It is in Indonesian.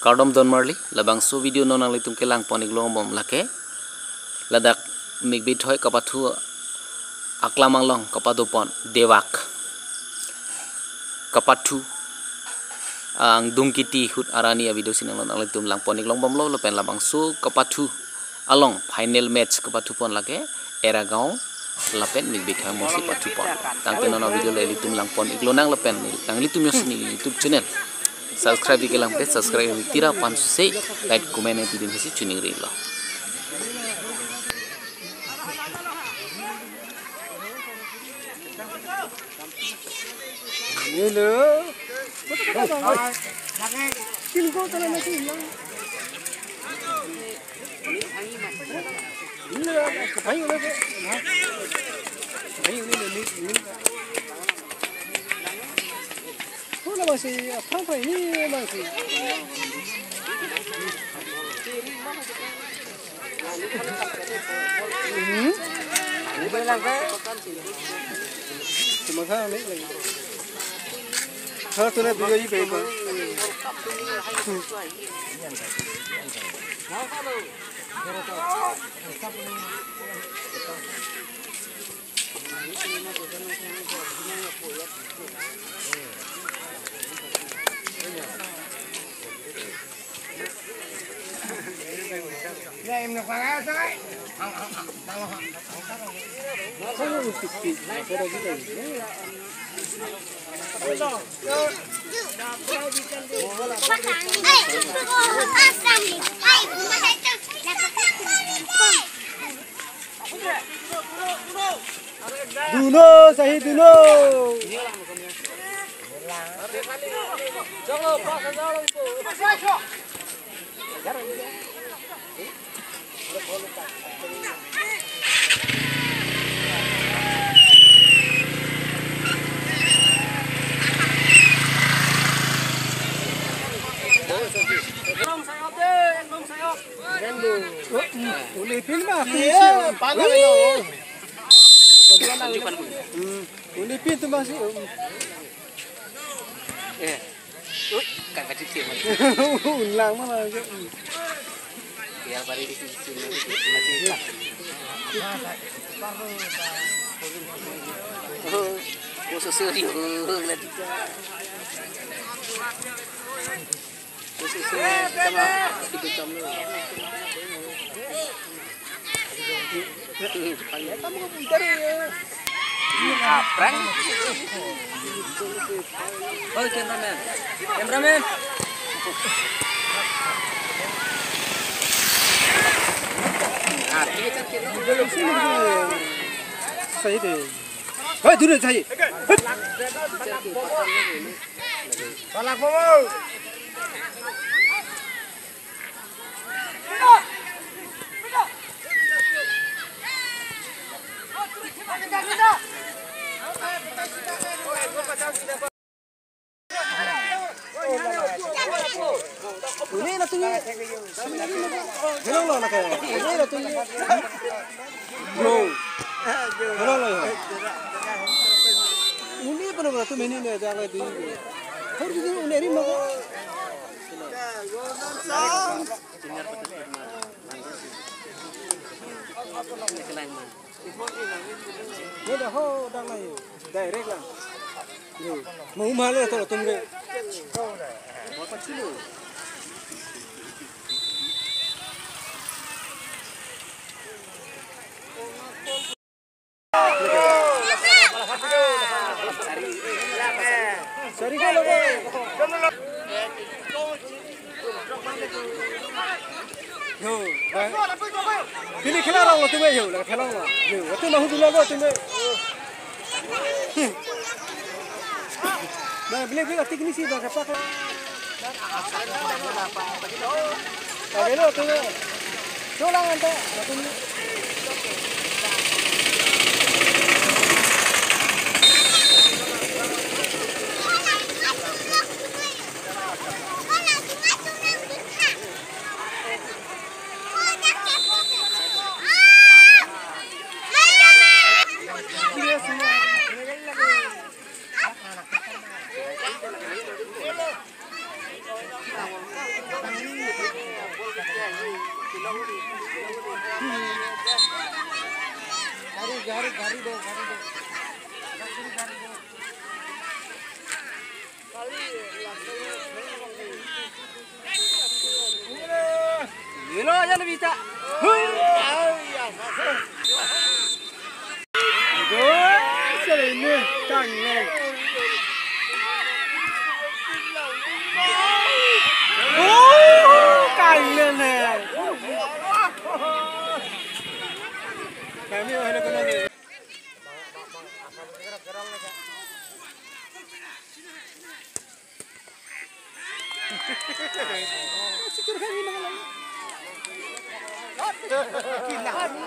kardom don marli labang so video non ang litum kelang ponik long bom lake. Ladak migbi thoi kapathu aklamang long kapatu pon dewak. Kapathu ang dungkiti hut arani a video sinang lang litum lang ponik long bom lo lepen labang so kapathu along final match kapathu pon lake. Eragao lapen migbi thoi mosi pon. Tang teno video le litum lang pon iklonang lepen tang litum yos ni youtube channel subscribe ke lang subscribe ke tira pan se like comment itu din hisi cuning rin lo Hello. Sini kau tanah nasi hilang. Ini apa yang ini? Apa yang ini? Ini Wala ba si Pampa ini ba si? Hmm? Ini lang ka? Cuma ka ni lang. Ha tu na video ini pa. Ya em được khoảng ai tới Duno, sahi Duno. Jangan lupa, jangan lupa. Ulipin ba? Iya, paano yun? Ulipin tu masih. eh uy kan kacik sih Ulang mana? biar bari di sini masih Oh, serius lagi. Itu. Oh, ini kan kita. belum sini Sahih deh. Hei, dulu sahih. Balak bobo. Ini lah tu. Hello. Ini apa nama tu meni ni jangan tu. Hari ni ini ni mau. Ni dah ho. Mau malah tu tunggu. Sorry ka logo. Pilih khela rong tu la khela rong. Yo, tu mahu dulu go tu. Nah, beli beli teknis sih dah. Tapi lo tu. Colang ante, गाड़ी गाड़ी गाड़ी दो गाड़ी दो đây nè. Càng lên càng nè. Cái này hơi là cái này Hãy subscribe cho kênh Ghiền Mì Gõ Để không bỏ lỡ những video hấp dẫn